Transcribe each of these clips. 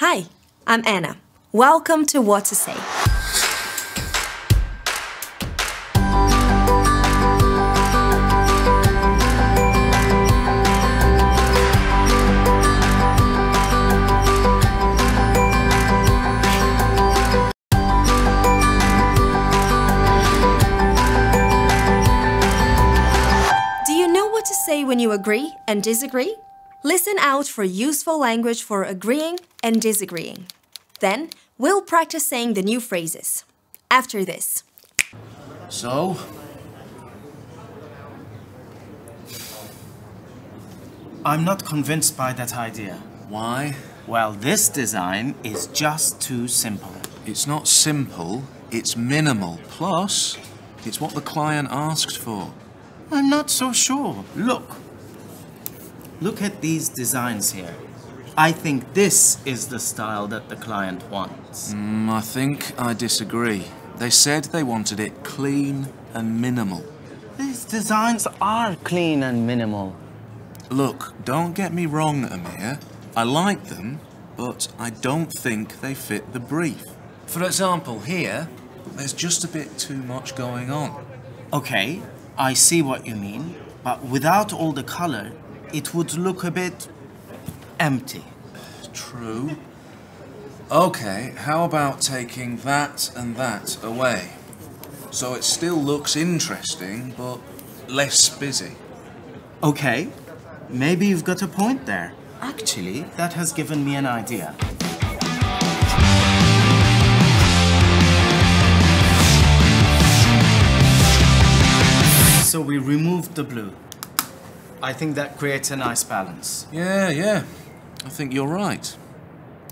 Hi, I'm Anna. Welcome to What to Say. Do you know what to say when you agree and disagree? Listen out for useful language for agreeing and disagreeing. Then we'll practice saying the new phrases. After this. So? I'm not convinced by that idea. Why? Well, this design is just too simple. It's not simple, it's minimal. Plus, it's what the client asked for. I'm not so sure. Look. Look at these designs here. I think this is the style that the client wants. Mm, I think I disagree. They said they wanted it clean and minimal. These designs are clean and minimal. Look, don't get me wrong, Amir. I like them, but I don't think they fit the brief. For example, here, there's just a bit too much going on. Okay, I see what you mean, but without all the color, it would look a bit empty. True. Okay, how about taking that and that away? So it still looks interesting, but less busy. Okay, maybe you've got a point there. Actually, that has given me an idea. So we removed the blue. I think that creates a nice balance. Yeah, yeah. I think you're right.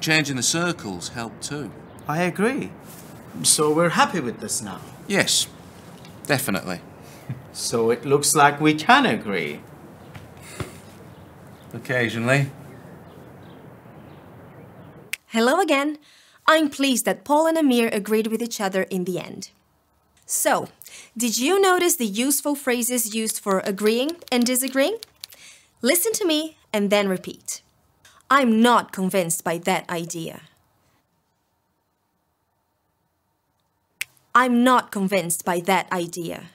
Changing the circles helped too. I agree. So we're happy with this now. Yes, definitely. So it looks like we can agree. Occasionally. Hello again. I'm pleased that Paul and Amir agreed with each other in the end. So, did you notice the useful phrases used for agreeing and disagreeing? Listen to me and then repeat. I'm not convinced by that idea. I'm not convinced by that idea.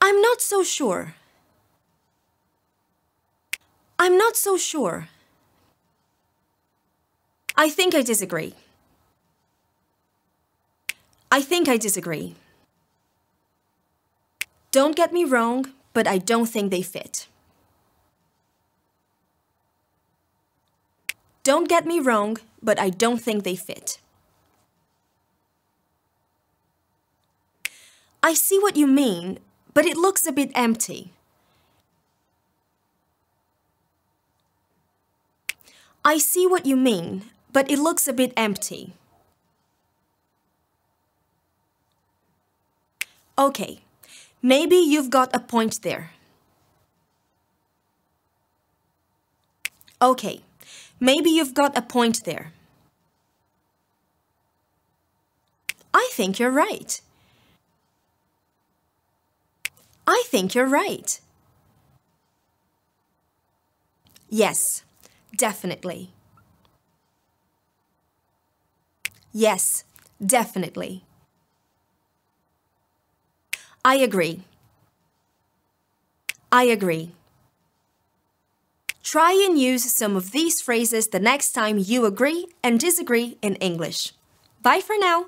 I'm not so sure. I'm not so sure. I think I disagree. I think I disagree. Don't get me wrong, but I don't think they fit. Don't get me wrong, but I don't think they fit. I see what you mean, but it looks a bit empty. I see what you mean, but it looks a bit empty. Okay, maybe you've got a point there. Okay, maybe you've got a point there. I think you're right. I think you're right. Yes, definitely. Yes, definitely. I agree. I agree. Try and use some of these phrases the next time you agree and disagree in English. Bye for now.